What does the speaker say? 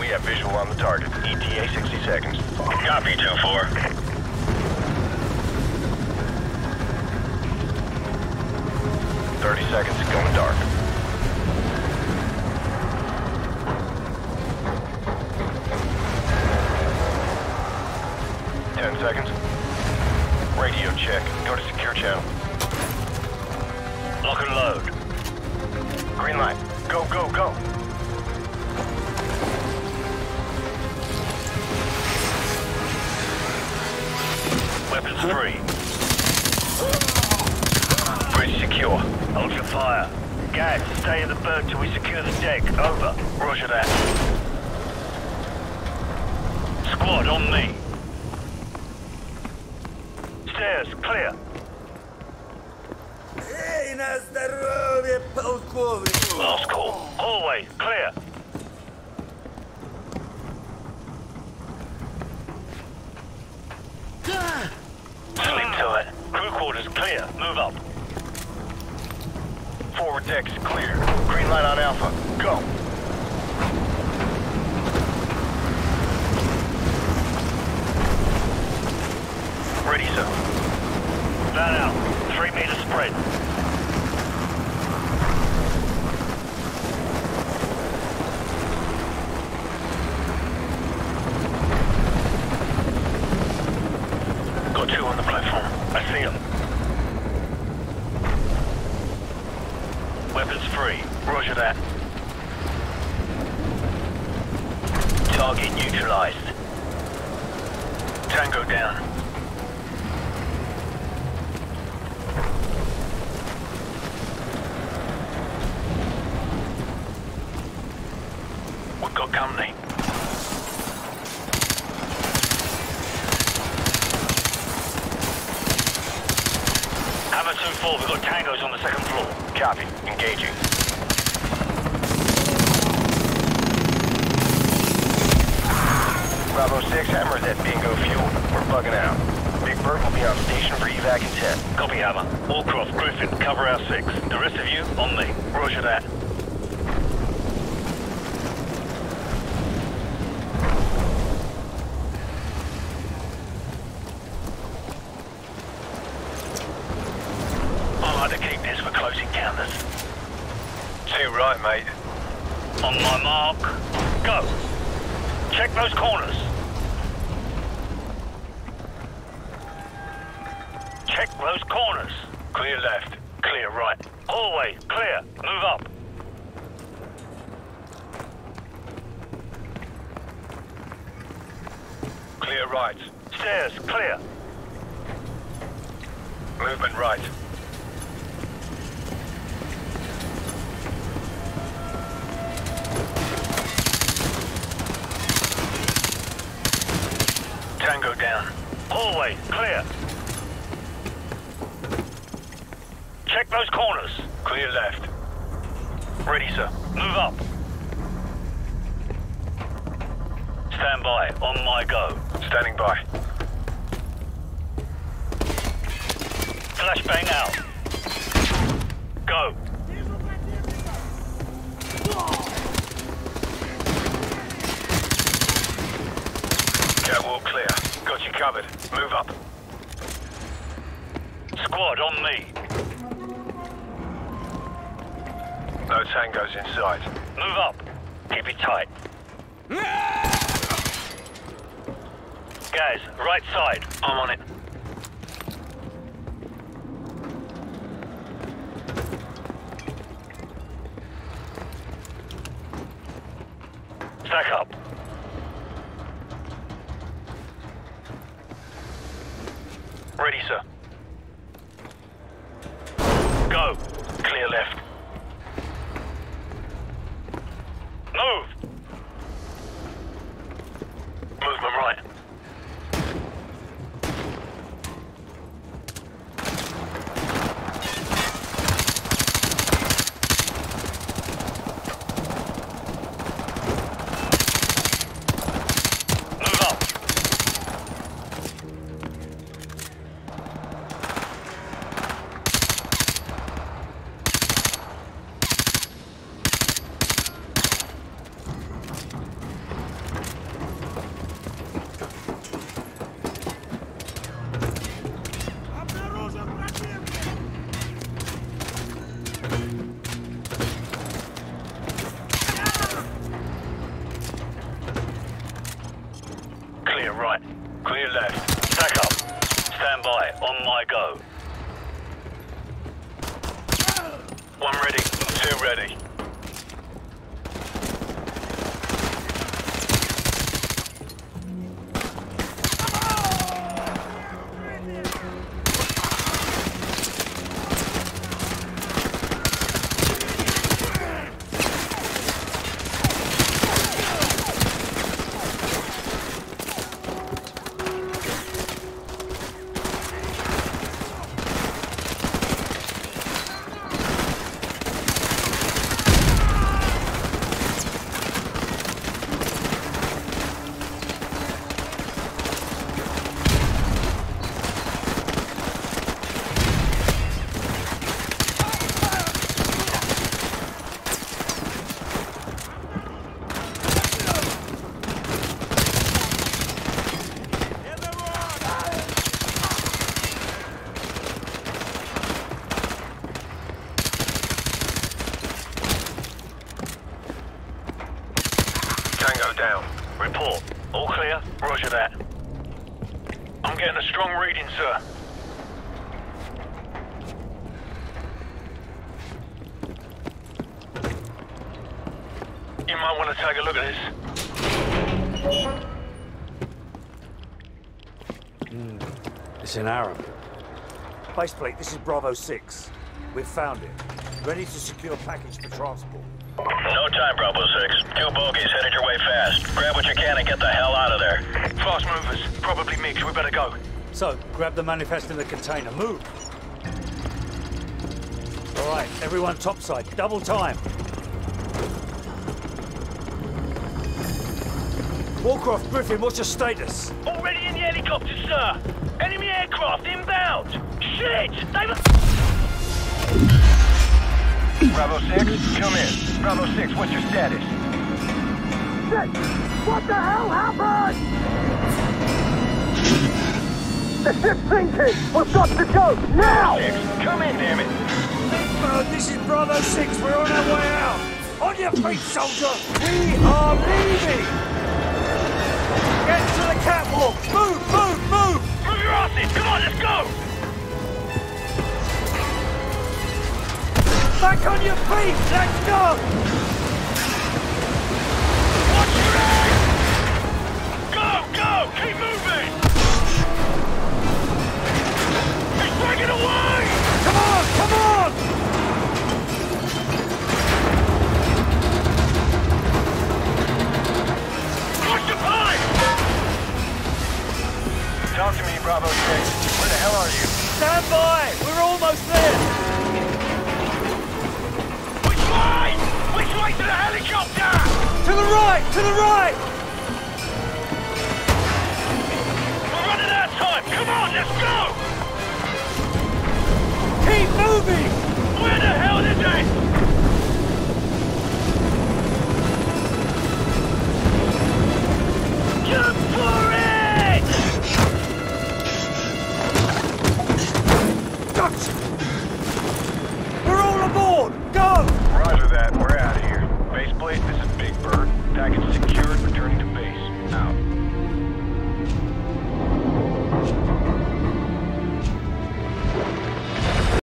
We have visual on the target. ETA 60 seconds. Copy, 2-4. Thirty seconds, going dark. Ten seconds. Radio check. Go to secure channel. Lock and load. Green light. Go, go, go. Weapons free. Bridge secure. Ultra fire. Gaz, stay in the bird till we secure the deck. Over. Roger that. Squad on me. Stairs, clear. Эй, на здоровье, полковник! Last call. Hallway, clear. God! Quarters clear. Move up. Forward deck's clear. Green light on Alpha. Go. Ready, sir. Van out. Three meter spread. Got two on the platform. I see them. Weapons free. Roger that. Target neutralized. Tango down. We've got company. Hammer 2-4, we've got tangos on the second floor. Copy. Engaging. Bravo 6, hammer that bingo fuel. We're bugging out. Big Bird will be on station for evac in 10. Copy, Hammer. Wallcroft, Griffin, cover our six. The rest of you, on me. Roger that. I like to keep this for close encounters. Too right, mate. On my mark, go. Check those corners. Check those corners. Clear left. Clear right. Hallway, clear. Move up. Clear right. Stairs, clear. Movement right. Those corners. Clear left. Ready, sir. Move up. Stand by. On my go. Standing by. Flashbang out. Go. Catwalk clear. Got you covered. Move up. Squad, on me. No tangos inside. Move up. Keep it tight. Guys, right side. I'm on it. Stack up. Ready, sir. Go. Clear left. Right. Clear left. Stack up. Stand by. On my go. One ready. Two ready. Tango down. Report. All clear? Roger that. I'm getting a strong reading, sir. You might want to take a look at this. Hmm. It's an Arab. Baseplate, this is Bravo 6. We've found it. Ready to secure package for transport. No time, Bravo 6. Two bogies headed your way fast. Grab what you can and get the hell out of there. Fast movers. Probably MiGs. We better go. Soap, grab the manifest in the container. Move! All right, everyone topside. Double time. Wallcroft, Griffin, what's your status? Already in the helicopter, sir. Enemy aircraft inbound. Shit! They've... Bravo 6, come in. Bravo 6, what's your status? Shit! What the hell happened? The ship's sinking! We've got to go, now! 6, come in, damn it. Uh, this is Bravo 6. We're on our way out. On your feet, soldier. We are leaving. Get to the catwalk. Move, move, move. Move your asses! Come on, let's go! Back on your feet. Let's go. Watch your head! Go, go! Keep moving! He's breaking away! Come on, come on. Watch the pipe! Talk to me, Bravo 6. Where the hell are you? Stand by. We're almost there. way to the helicopter! To the right! To the right! We're running out of time! Come on, let's go! Keep moving! Where the hell did it? Jump for it! Gotcha! package is secure.